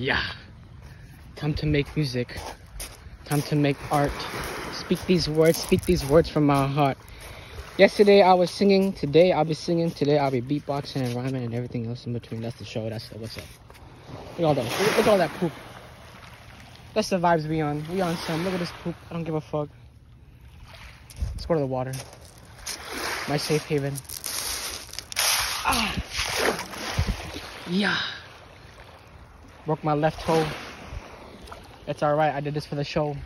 Yeah. Time to make music. Time to make art. Speak these words, speak these words from my heart. Yesterday I was singing, today I'll be singing, today I'll be beatboxing and rhyming and everything else in between. That's the show, that's the what's up. Look at all that, look at all that poop. That's the vibes we on. We on some. Look at this poop. I don't give a fuck. Let's go to the water. My safe haven. Ah. Yeah. Broke my left toe. It's alright. I did this for the show.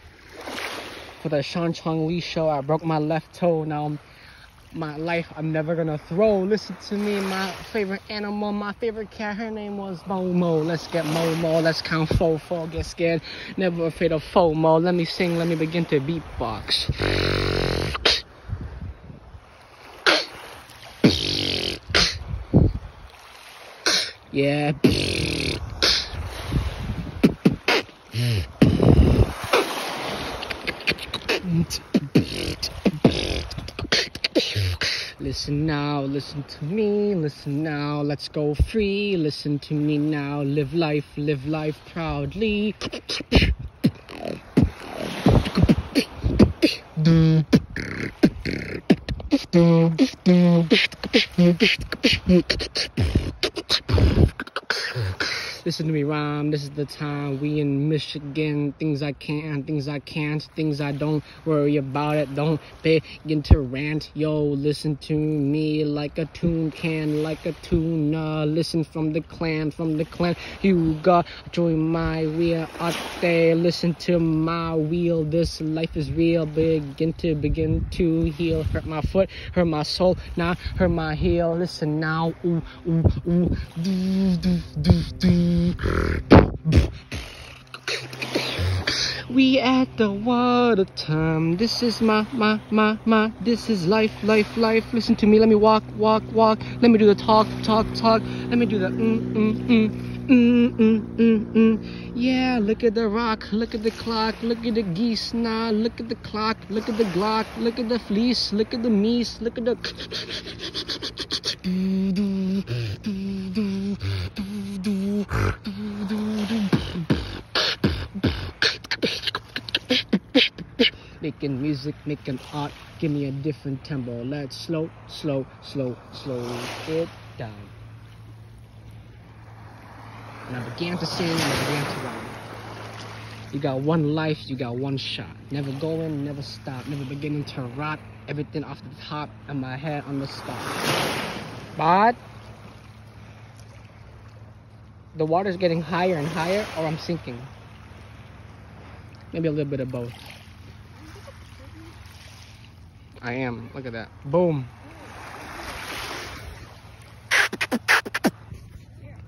For the Sean Chong Lee show, I broke my left toe. Now my life I'm never gonna throw. Listen to me, my favorite animal, my favorite cat, her name was Momo. Let's get Momo, let's count four, four, get scared, never afraid of FOMO. Let me sing, let me begin to beatbox. Yeah. Listen now, listen to me, listen now, let's go free. Listen to me now, live life, live life proudly. Listen to me rhyme, this is the time. We in Michigan, things I can, things I can't, things I don't worry about it. Don't begin to rant. Yo, listen to me like a tune can, like a tuna. Listen from the clan, from the clan. You got join my wheel out there. Listen to my wheel. This life is real. Begin to begin to heal. Hurt my foot, hurt my soul, now hurt my heel. Listen now. Ooh, ooh, ooh. Do, do, do, do. We at the water time. This is my, my, my, my. This is life, life, life. Listen to me. Let me walk, walk, walk. Let me do the talk, talk, talk. Let me do the mm, mm, mm, mm, mm, mm, mm. Yeah, look at the rock. Look at the clock. Look at the geese. Nah, look at the clock. Look at the Glock. Look at the fleece. Look at the meese. Look at the. Making music, making art, give me a different tempo. Let's slow, slow, slow, slow it down. And I began to sing and I began to rhyme. You got one life, you got one shot. Never going, never stop, never beginning to rot. Everything off the top and my head on the spot. But the water's getting higher and higher or I'm sinking. Maybe a little bit of both. I am. Look at that. Boom.